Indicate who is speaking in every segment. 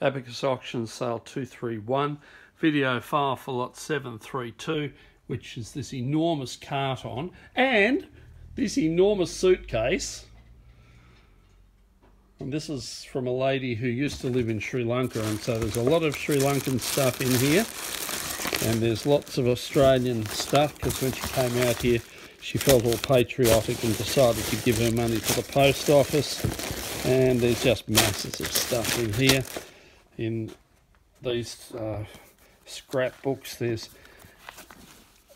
Speaker 1: Abacus Auction Sale 231, video file for lot 732, which is this enormous carton and this enormous suitcase. And this is from a lady who used to live in Sri Lanka, and so there's a lot of Sri Lankan stuff in here. And there's lots of Australian stuff because when she came out here, she felt all patriotic and decided to give her money to the post office. And there's just masses of stuff in here in these uh, scrapbooks. There's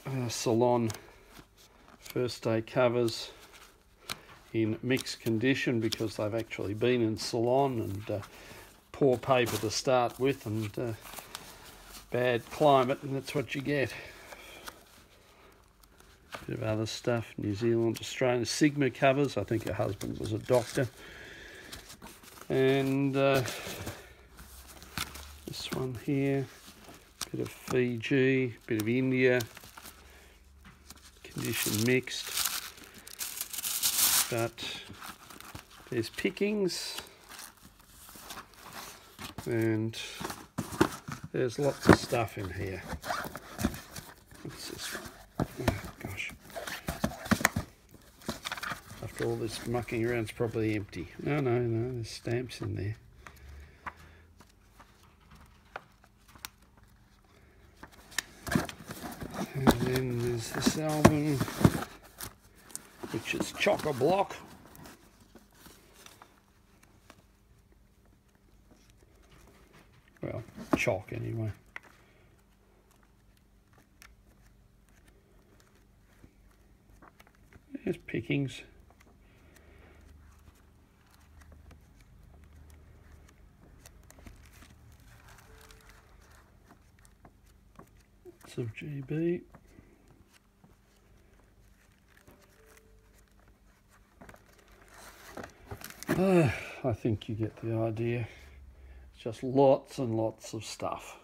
Speaker 1: uh, Ceylon first day covers in mixed condition because they've actually been in Ceylon and uh, poor paper to start with and uh, bad climate and that's what you get. Bit of other stuff, New Zealand, Australia, Sigma covers, I think her husband was a doctor. And uh, this one here, bit of Fiji, bit of India, condition mixed. But there's pickings and there's lots of stuff in here. What's this one? Oh, gosh. After all this mucking around, it's probably empty. No, no, no, there's stamps in there. And then there's this album, which is Chock-a-Block. Well, chalk anyway. There's pickings. Of GB. Uh, I think you get the idea. It's just lots and lots of stuff.